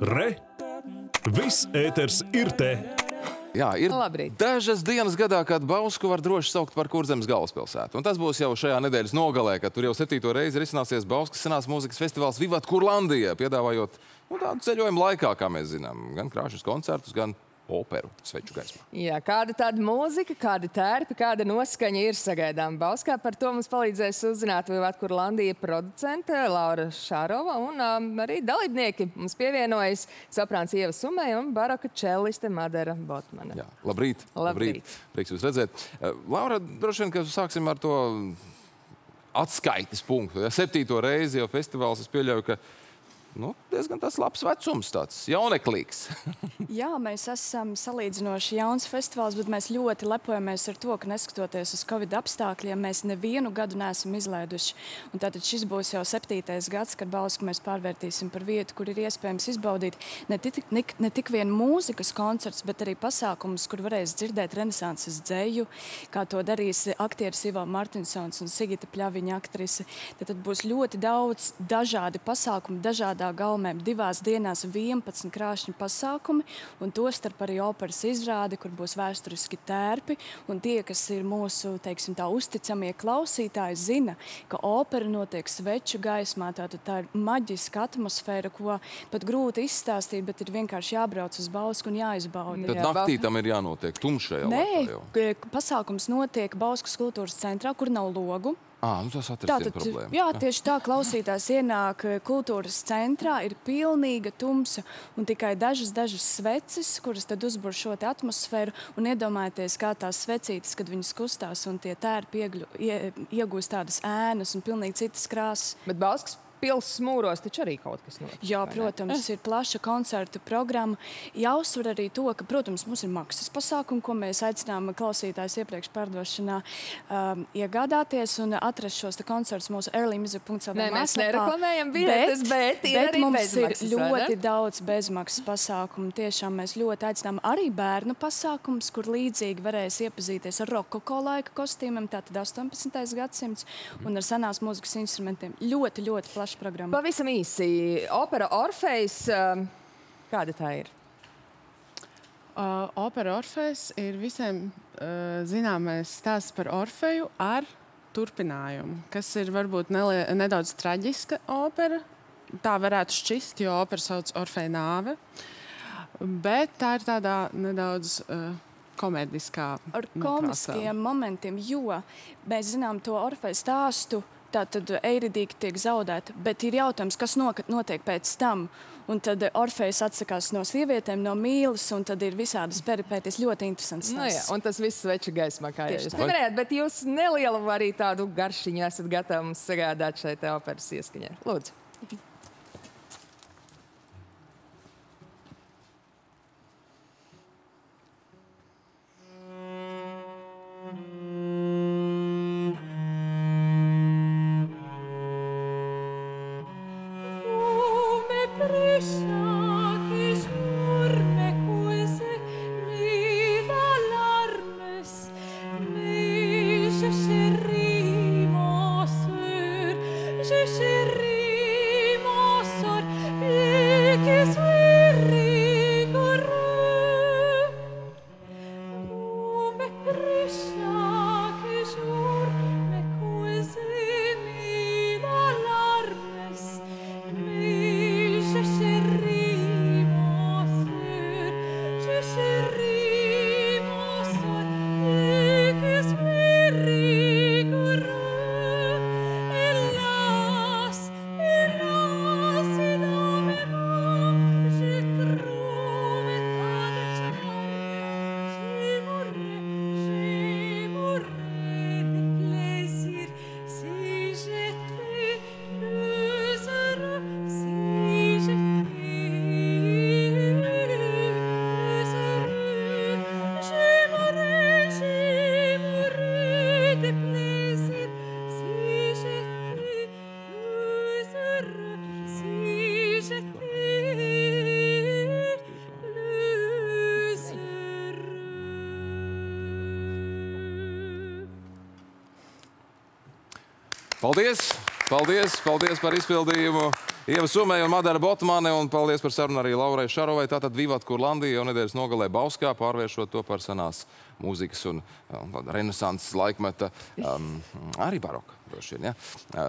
Re! Viss ēters ir te! Jā, ir Labrīt. dažas dienas gadā, kad Bausku var droši saukt par kurzemes galvaspilsētu. Un tas būs jau šajā nedēļas nogalē, kad tur jau septīto reizi risināsies Bauskas senās mūzikas festivāls Vivat Kurlandija, piedāvājot nu, tādu ceļojumu laikā, kā mēs zinām, gan krāšņus koncertus, gan operu sveču gaismā. Jā, kāda tāda mūzika, kāda tērpa, kāda noskaņa ir sagaidām Bauskā. Par to mums palīdzēs uzzināt Vivat Kurlandija producente Laura Šārova un um, arī dalībnieki. Mums pievienojas soprāns Ieva Sumē un baroka čelliste Madara Botmana. Jā, labrīt. Labrīt. Prieks jūs redzēt. Eh, Laura, droši vien, ka sāksim ar to atskaites punktu. Ja, septīto reizi jau festivāls, es pieļauju, ka nu, diezgan tas labs vecums, tāds jauneklīgs. Jā, mēs esam salīdzinoši jauns festivāls, bet mēs ļoti lepojamies ar to, ka neskatoties uz Covid apstākļiem, mēs nevienu gadu neesam izlaiduši. Un tātad šis būs jau septītais gads, kad Bausku mēs pārvērtīsim par vietu, kur ir iespējams izbaudīt ne tik, ne, ne tik vien mūzikas koncerts, bet arī pasākumus, kur varēs dzirdēt renesanses dzēju, kā to darīs aktieris Ivo Martinsons un Sigita Pļaviņa aktrise. Tad, būs ļoti daudz dažādi pasākumi, dažādā gaumē. Divās dienās 11 krāšņu pasākumi, un to starp arī operas izrāde, kur būs vēsturiski tērpi. Un tie, kas ir mūsu, teiksim tā, uzticamie klausītāji, zina, ka opera notiek sveču gaismā. Tātad tā ir maģiska atmosfēra, ko pat grūti izstāstīt, bet ir vienkārši jābrauc uz Bausku un jāizbauda. Tad Jā, naktī tam ir jānotiek tumšajā Nē, laikā jau. k- pasākums notiek Bauskas kultūras centrā, kur nav logu. Ā, nu tas atrisina Tātad, problēmu. jā, tieši tā klausītājs ienāk eh, kultūras centrā, ir pilnīga tumsa un tikai dažas, dažas sveces, kuras tad uzbūr šo te atmosfēru. Un iedomājieties, kā tās svecītes, kad viņas kustās un tie tērpi iegļu- ie, iegūst tādas ēnas un pilnīgi citas krāsas. Bet Bauskas pils smūros taču arī kaut kas notiek. Jā, protams, ir plaša koncertu programma. Jāuzsver arī to, ka, protams, mums ir maksas pasākumi, ko mēs aicinām klausītājus iepriekš pārdošanā um, iegādāties un atrast šos koncertus mūsu earlymusic.cl. Nē, mēs nereklamējam biļetes, bet ir arī mums bezmaksas, ir vai ne? ļoti daudz bezmaksas pasākumu. Tiešām mēs ļoti aicinām arī bērnu pasākumus, kur līdzīgi varēs iepazīties ar rokoko laika kostīmiem, tātad 18. gadsimts, un ar senās mūzikas instrumentiem. Ļoti, ļoti plaša programma. Pavisam īsi. Opera Orfejs, um, kāda tā ir? Uh, opera Orfejs ir visiem uh, zināmais stāsts par Orfeju ar turpinājumu, kas ir varbūt nelie, nedaudz traģiska opera. Tā varētu šķist, jo opera sauc Orfeja nāve. Bet tā ir tādā nedaudz uh, komēdiskā ar komiskiem momentiem, jo mēs zinām to Orfeja stāstu. Tā tad eiridīka tiek zaudēta, bet ir jautājums, kas notiek pēc tam. Un tad Orfejs atsakās no sievietēm, no mīlas, un tad ir visādas peripēties. Ļoti interesants. Nu, jā, un tas viss veču gaismā, kā jau jūs minējāt, bet jūs nelielu arī tādu garšiņu esat gatavi mums sagādāt šai te operas ieskaņai. Lūdzu. se ríe. Paldies! Paldies, paldies par izpildījumu. Ieva Sumēja un Madara Botmane, un paldies par sarunu arī Laurai Šarovai. Tātad Vivat Kurlandija jau nedēļas nogalē Bauskā, pārvēršot to par senās mūzikas un um, renesanses laikmeta, um, arī baroka, droši vien, ja?